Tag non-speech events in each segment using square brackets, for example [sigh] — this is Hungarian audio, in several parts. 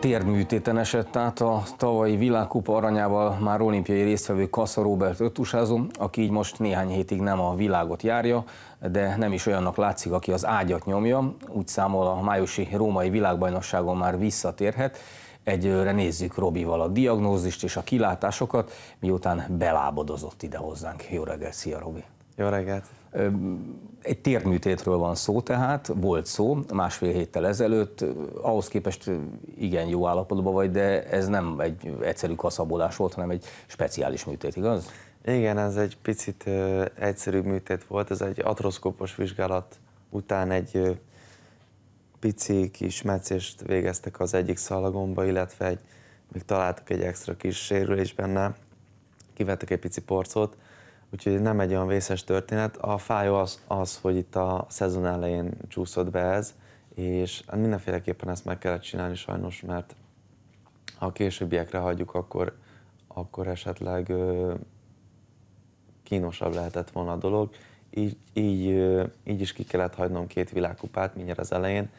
Térdműtéten esett át a tavalyi világkupa aranyával már olimpiai résztvevő Kassa Robert öttusázó, aki így most néhány hétig nem a világot járja, de nem is olyannak látszik, aki az ágyat nyomja. Úgy számol a májusi római világbajnokságon már visszatérhet. Egyőre nézzük Robival a diagnózist és a kilátásokat, miután belábodozott ide hozzánk. Jó reggelt, szia Robi! Jó reggelt! Egy térdműtétről van szó tehát, volt szó másfél héttel ezelőtt, ahhoz képest igen jó állapotban vagy, de ez nem egy egyszerű kaszabolás volt, hanem egy speciális műtét, igaz? Igen, ez egy picit ö, egyszerűbb műtét volt, ez egy atroszkópos vizsgálat után egy ö, pici kis meccést végeztek az egyik szalagomba, illetve egy, még találtak egy extra kis sérülés benne, kivettek egy pici porcot, úgyhogy nem egy olyan vészes történet. A fájó az, az hogy itt a szezon elején csúszott be ez, és mindenféleképpen ezt meg kellett csinálni sajnos, mert ha a későbbiekre hagyjuk, akkor, akkor esetleg ö, kínosabb lehetett volna a dolog. Így, így, ö, így is ki kellett hagynom két világkupát mindjárt az elején.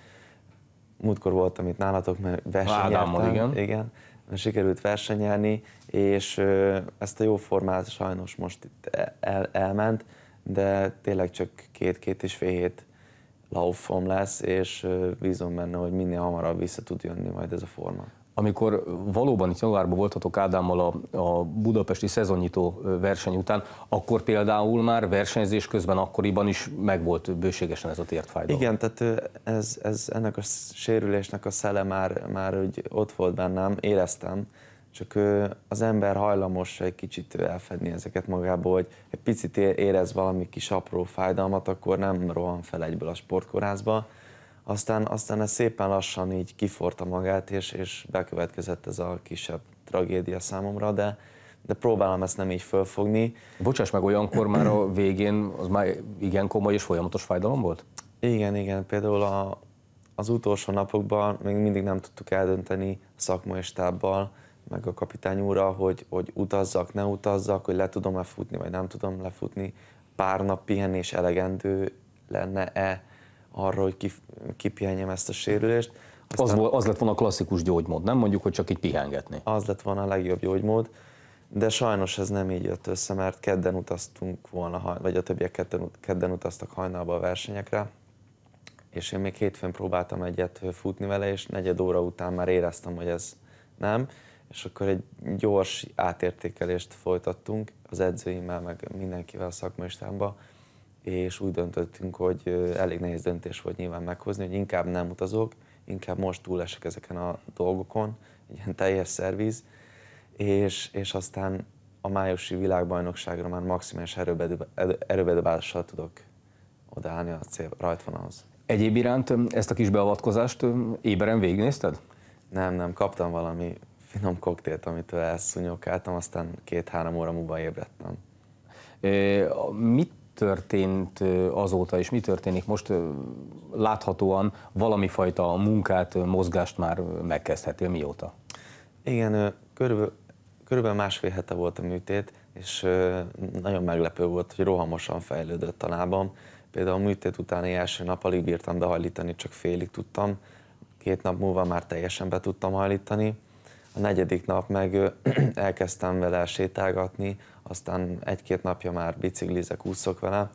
Múltkor voltam itt nálatok, mert versenyeltem. igen. igen sikerült versenyelni, és ezt a jó formát sajnos most itt el, elment, de tényleg csak két-két és fél hét laufom lesz, és bízom benne, hogy minél hamarabb vissza tud jönni majd ez a forma amikor valóban itt januárban voltatok Ádámmal a, a budapesti szezonnyitó verseny után, akkor például már versenyzés közben akkoriban is megvolt bőségesen ez a tértfájdalom. Igen, tehát ez, ez, ennek a sérülésnek a szele már, már úgy ott volt bennem, éreztem, csak az ember hajlamos egy kicsit elfedni ezeket magából, hogy egy picit érez valami kis apró fájdalmat, akkor nem rohan fel egyből a sportkorázba, aztán, aztán ez szépen lassan így kiforta magát, és, és bekövetkezett ez a kisebb tragédia számomra, de, de próbálom ezt nem így fölfogni. Bocsáss meg, olyankor már a végén az már igen komoly és folyamatos fájdalom volt? Igen, igen. Például a, az utolsó napokban még mindig nem tudtuk eldönteni a szakmai stábbal, meg a kapitány úrral, hogy, hogy utazzak, ne utazzak, hogy le tudom-e futni, vagy nem tudom lefutni. Pár nap pihenés elegendő lenne-e arra, hogy kipihenjem ezt a sérülést. Aztán az, az lett volna a klasszikus gyógymód, nem mondjuk, hogy csak így pihengetni. Az lett volna a legjobb gyógymód, de sajnos ez nem így jött össze, mert kedden utaztunk volna, vagy a többiek kedden, kedden utaztak hajnalba a versenyekre, és én még hétfőn próbáltam egyet futni vele, és negyed óra után már éreztem, hogy ez nem, és akkor egy gyors átértékelést folytattunk az edzőimmel, meg mindenkivel a szakmai és úgy döntöttünk, hogy elég nehéz döntés volt nyilván meghozni, hogy inkább nem utazok, inkább most túlesek ezeken a dolgokon, egy ilyen teljes szerviz, és, és aztán a májusi világbajnokságra már maximális erőbedobással tudok odaállni a cél rajtvonalhoz. Egyéb iránt ezt a kis beavatkozást éberen végignézted? Nem, nem, kaptam valami finom koktélt, amitől elszúnyogáltam, aztán két-három óra múlva ébredtem. E, mit történt azóta, és mi történik most? Láthatóan valami fajta munkát, mozgást már megkezdhetél mióta? Igen, körülbelül, körülbelül másfél hete volt a műtét, és nagyon meglepő volt, hogy rohamosan fejlődött a lábam. Például a műtét utáni első nap alig bírtam behajlítani, csak félig tudtam. Két nap múlva már teljesen be tudtam hajlítani. A negyedik nap meg [clears throat] elkezdtem vele sétálgatni, aztán egy-két napja már biciklizek, úszok vele,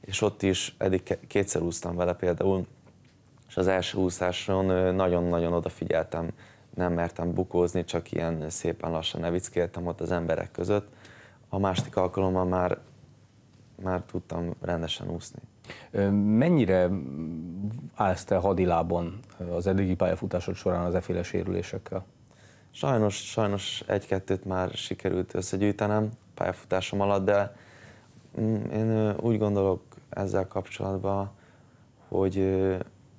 és ott is eddig kétszer úsztam vele például, és az első úszáson nagyon-nagyon odafigyeltem, nem mertem bukózni, csak ilyen szépen lassan nevickéltem ott az emberek között. A másik alkalommal már, már tudtam rendesen úszni. Mennyire állsz te hadilában az eddigi pályafutásod során az eféle sérülésekkel? Sajnos, sajnos egy-kettőt már sikerült összegyűjtenem pályafutásom alatt, de mm, én úgy gondolok ezzel kapcsolatban, hogy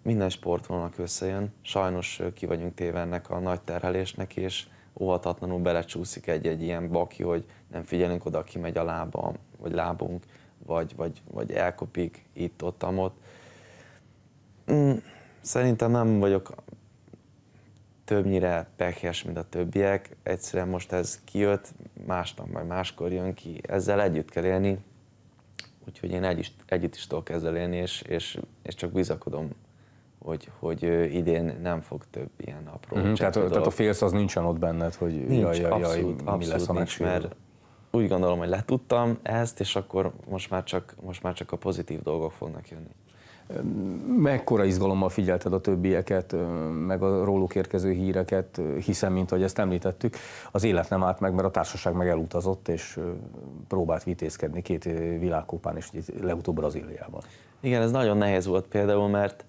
minden sportvonalnak összejön. Sajnos ki vagyunk téve ennek a nagy terhelésnek, és óvatatlanul belecsúszik egy-egy ilyen baki, hogy nem figyelünk oda, ki megy a lába, vagy lábunk, vagy, vagy, vagy elkopik itt, ott, ott. Mm, szerintem nem vagyok többnyire pekhes, mint a többiek. Egyszerűen most ez kijött, másnap majd máskor jön ki. Ezzel együtt kell élni, úgyhogy én egy is, együtt is tudok ezzel élni, és, és, és csak bizakodom, hogy, hogy idén nem fog több ilyen apró Uh-huh, tehát, tehát a félsz az nincsen ott benned, hogy Nincs, jaj, jaj, jaj, abszolút, mi abszolút lesz, ha nincs, mert úgy gondolom, hogy letudtam ezt, és akkor most már csak, most már csak a pozitív dolgok fognak jönni. Mekkora izgalommal figyelted a többieket, meg a róluk érkező híreket, hiszen, mint ahogy ezt említettük, az élet nem állt meg, mert a társaság meg elutazott, és próbált vitézkedni két világkupán, és legutóbb Brazíliában. Igen, ez nagyon nehéz volt például, mert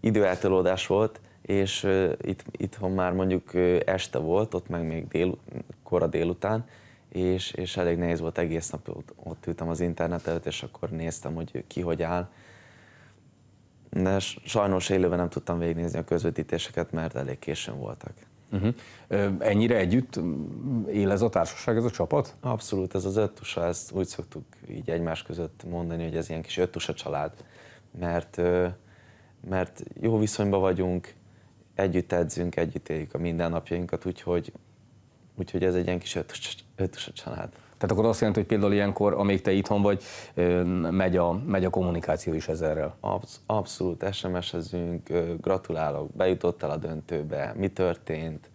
időeltolódás volt, és itt, itthon már mondjuk este volt, ott meg még dél, kora délután, és, és elég nehéz volt egész nap, ott, ott ültem az internet előtt, és akkor néztem, hogy ki hogy áll. De sajnos élőben nem tudtam végignézni a közvetítéseket, mert elég későn voltak. Uh-huh. Ennyire együtt él ez a társaság, ez a csapat? Abszolút, ez az öttusa, ezt úgy szoktuk így egymás között mondani, hogy ez ilyen kis öttusa család, mert, mert jó viszonyban vagyunk, együtt edzünk, együtt éljük a mindennapjainkat, úgyhogy, úgyhogy ez egy ilyen kis öttusa, öttusa család. Tehát akkor azt jelenti, hogy például ilyenkor, amíg te itthon vagy, megy a, megy a kommunikáció is ezerrel. Absz- abszolút SMS-ezünk, gratulálok, bejutottál a döntőbe, mi történt,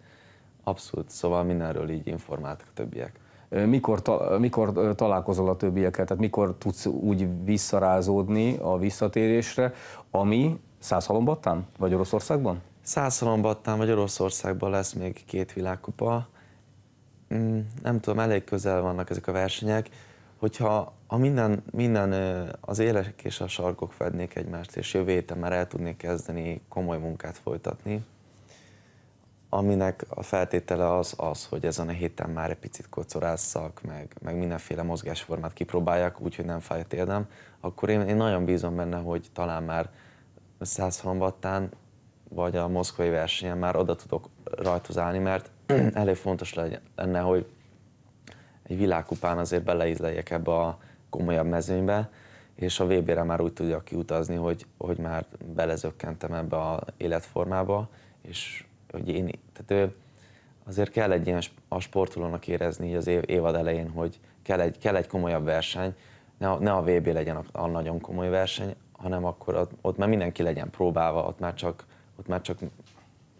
abszolút, szóval mindenről így informáltak a többiek. Mikor, ta, mikor találkozol a többiekkel, tehát mikor tudsz úgy visszarázódni a visszatérésre, ami Százhalombattán, vagy Oroszországban? Százszalombattán vagy Oroszországban lesz még két világkupa. Mm, Nem tudom, elég közel vannak ezek a versenyek. Hogyha ha minden, minden az élek és a sarkok fednék egymást, és jövő héten már el tudnék kezdeni komoly munkát folytatni, aminek a feltétele az az, hogy ezen a héten már egy picit kocorásszak, meg, meg mindenféle mozgásformát kipróbáljak, úgyhogy nem fáj a térdem, akkor én, én nagyon bízom benne, hogy talán már Százhalombattán vagy a moszkvai versenyen már oda tudok rajtozálni, mert [clears throat] elég fontos lenne, hogy egy világkupán azért beleízleljek ebbe a komolyabb mezőnybe, és a VB-re már úgy tudjak kiutazni, hogy, hogy már belezökkentem ebbe a életformába, és hogy én, tehát ő, azért kell egy ilyen a sportolónak érezni az év, évad elején, hogy kell egy, kell egy komolyabb verseny, ne a, ne a VB legyen a, a nagyon komoly verseny, hanem akkor ott, ott már mindenki legyen próbálva, ott már csak, ott már csak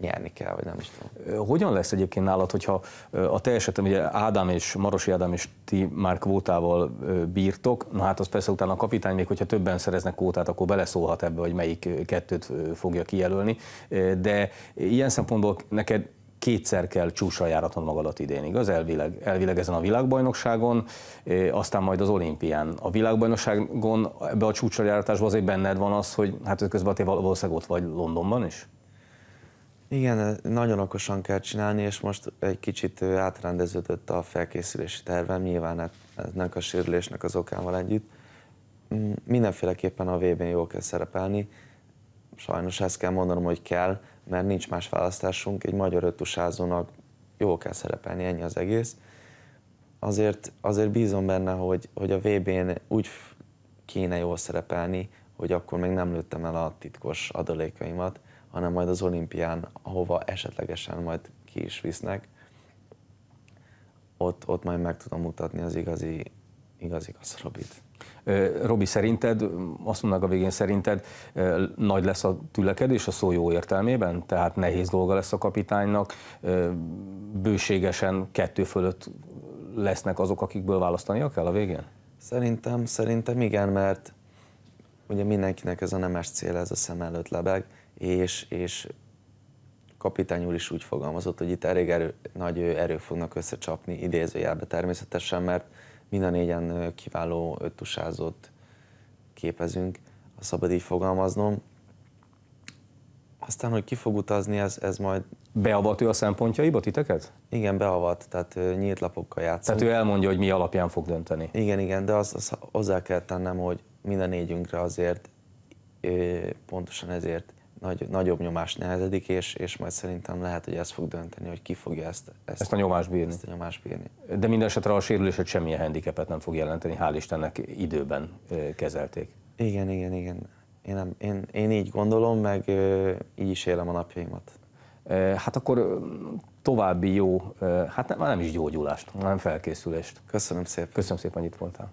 nyerni kell, vagy nem is tudom. Hogyan lesz egyébként nálad, hogyha a te esetem, ugye Ádám és Marosi Ádám és ti már kvótával bírtok, na hát az persze utána a kapitány, még hogyha többen szereznek kvótát, akkor beleszólhat ebbe, hogy melyik kettőt fogja kijelölni, de ilyen szempontból neked kétszer kell csúcsra járatnod magadat idén, igaz? Elvileg, elvileg ezen a világbajnokságon, aztán majd az olimpián. A világbajnokságon ebbe a csúcsra járatásban azért benned van az, hogy hát közben te valószínűleg ott vagy Londonban is? Igen, nagyon okosan kell csinálni, és most egy kicsit átrendeződött a felkészülési tervem, nyilván e- ennek a sérülésnek az okával együtt. Mm, Mindenféleképpen a VB-n jól kell szerepelni. Sajnos ezt kell mondanom, hogy kell, mert nincs más választásunk. Egy magyar öttusázónak jól kell szerepelni, ennyi az egész. Azért, azért bízom benne, hogy, hogy a VB-n úgy f- kéne jól szerepelni, hogy akkor még nem lőttem el a titkos adalékaimat, hanem majd az olimpián, ahova esetlegesen majd ki is visznek, ott, ott majd meg tudom mutatni az igazi, igazi kaszrobit. Robi, szerinted, azt mondanak a végén, szerinted nagy lesz a tülekedés a szó jó értelmében? Tehát nehéz dolga lesz a kapitánynak, bőségesen kettő fölött lesznek azok, akikből választania kell a végén? Szerintem, szerintem igen, mert ugye mindenkinek ez a nemes cél, ez a szem előtt lebeg, és, és kapitány úr is úgy fogalmazott, hogy itt elég erő, nagy erők fognak összecsapni, idézőjelbe természetesen, mert mind a négyen kiváló öttusázót képezünk, ha szabad így fogalmaznom. Aztán, hogy ki fog utazni, ez, ez majd Beavat ő a szempontjaiba titeket? igen beavat, tehát nyílt lapokkal játszunk. Tehát ő elmondja, hogy mi alapján fog dönteni. Igen, igen, de azt, azt hozzá kell tennem, hogy mind a négyünkre azért pontosan ezért nagy, nagyobb nyomás nehezedik, és, és majd szerintem lehet, hogy ez fog dönteni, hogy ki fogja ezt, ezt, Ezt a nyomást bírni. ezt a nyomást bírni. De minden esetre a sérülésed semmilyen handicapet nem fog jelenteni, hál' Istennek időben kezelték. Igen, igen, igen. Én, nem, én, én így gondolom, meg így is élem a napjaimat. Hát akkor további jó, hát nem, nem is gyógyulást, hanem felkészülést. Köszönöm szépen. Köszönöm szépen, hogy itt voltál.